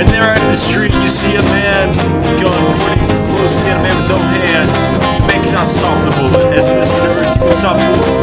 And there on the street you see a man gun pointing closely at a man with no hands, making unstoppable as the bullet.